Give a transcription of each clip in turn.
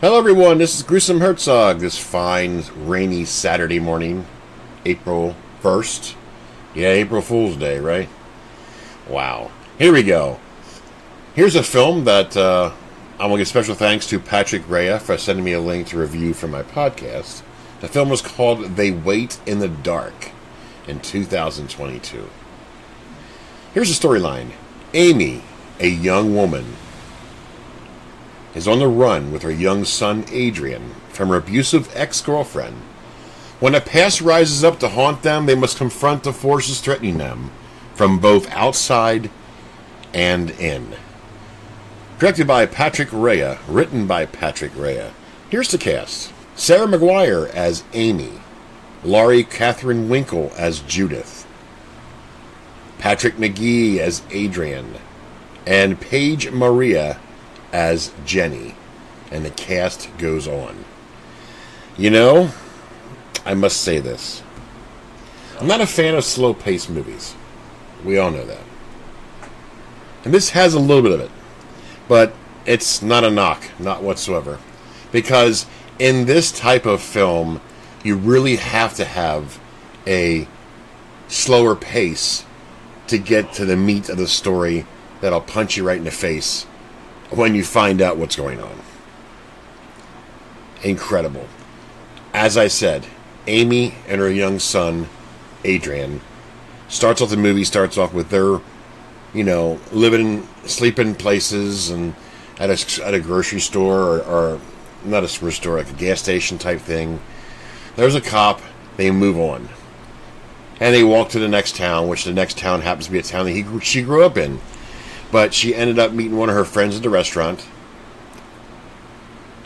Hello, everyone. This is Gruesome Hertzogg. This fine, rainy Saturday morning, April 1st. Yeah, April Fool's Day, right? Wow. Here we go. Here's a film that uh, I want to give special thanks to Patrick Rea for sending me a link to review for my podcast. The film was called They Wait in the Dark in 2022. Here's the storyline Amy, a young woman, is on the run with her young son Adrian from her abusive ex girlfriend. When a past rises up to haunt them, they must confront the forces threatening them from both outside and in. Directed by Patrick Rea, written by Patrick Rea. Here's the cast Sarah McGuire as Amy, Laurie Catherine Winkle as Judith, Patrick McGee as Adrian, and Paige Maria as Jenny, and the cast goes on. You know, I must say this. I'm not a fan of slow paced movies. We all know that. And this has a little bit of it. But it's not a knock, not whatsoever. Because in this type of film, you really have to have a slower pace to get to the meat of the story that'll punch you right in the face when you find out what's going on. Incredible. As I said, Amy and her young son, Adrian, starts off the movie, starts off with their, you know, living, sleeping places and at a, at a grocery store or, or not a grocery store, like a gas station type thing. There's a cop, they move on. And they walk to the next town, which the next town happens to be a town that he, she grew up in. But she ended up meeting one of her friends at the restaurant.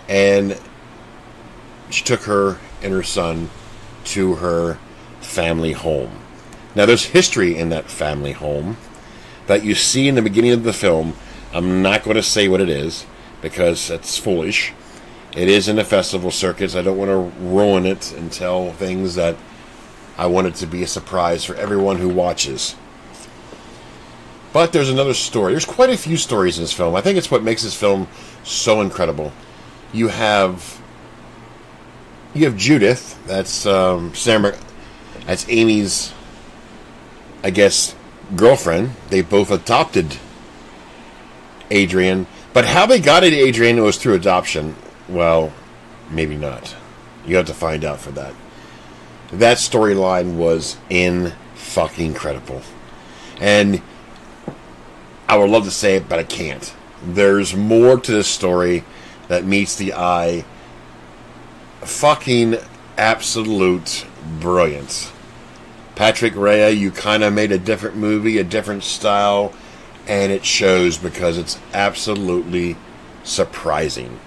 And she took her and her son to her family home. Now, there's history in that family home that you see in the beginning of the film. I'm not going to say what it is because that's foolish. It is in the festival circuits. I don't want to ruin it and tell things that I want it to be a surprise for everyone who watches. But there's another story. There's quite a few stories in this film. I think it's what makes this film so incredible. You have you have Judith. That's um, Sarah. That's Amy's, I guess, girlfriend. They both adopted Adrian. But how they got it, Adrian, was through adoption. Well, maybe not. You have to find out for that. That storyline was in fucking incredible. And I would love to say it, but I can't. There's more to this story that meets the eye. Fucking absolute brilliance. Patrick Rea, you kind of made a different movie, a different style, and it shows because it's absolutely surprising.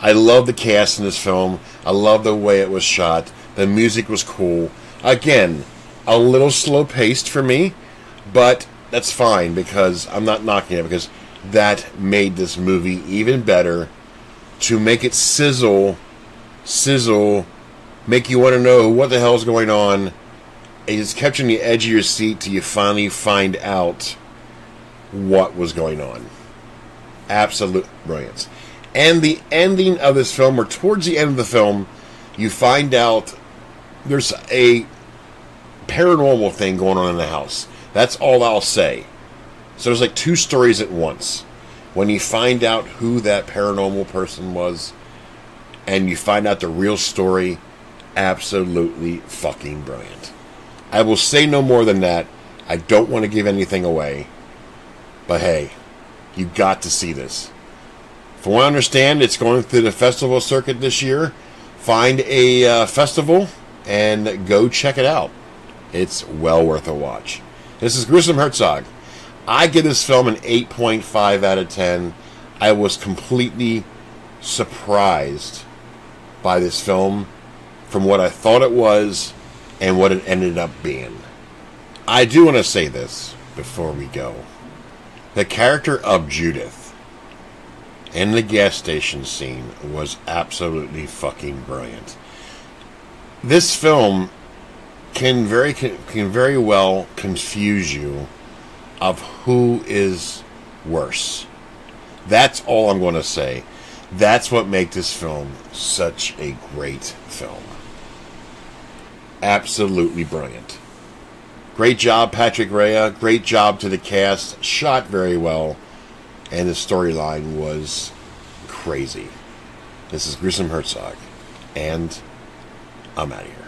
I love the cast in this film. I love the way it was shot. The music was cool. Again, a little slow paced for me, but that's fine because I'm not knocking it because that made this movie even better to make it sizzle, sizzle, make you want to know what the hell's going on. It's kept you on the edge of your seat till you finally find out what was going on. Absolute brilliance. And the ending of this film, or towards the end of the film, you find out there's a paranormal thing going on in the house. That's all I'll say. So there's like two stories at once. When you find out who that paranormal person was, and you find out the real story, absolutely fucking brilliant. I will say no more than that. I don't want to give anything away. But hey, you got to see this. From what I understand, it's going through the festival circuit this year. Find a uh, festival and go check it out. It's well worth a watch. This is Gruesome Hertzogg. I give this film an 8.5 out of 10. I was completely surprised by this film from what I thought it was and what it ended up being. I do want to say this before we go. The character of Judith in the gas station scene was absolutely fucking brilliant. This film can very can very well confuse you of who is worse. That's all I'm going to say. That's what makes this film such a great film. Absolutely brilliant. Great job, Patrick Rea. Great job to the cast. Shot very well. And the storyline was crazy. This is Gruesome Hertzogg. And I'm out of here.